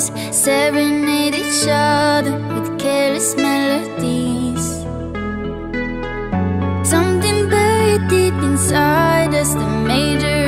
boys serenade each other with careless melodies. Something buried deep inside us, the major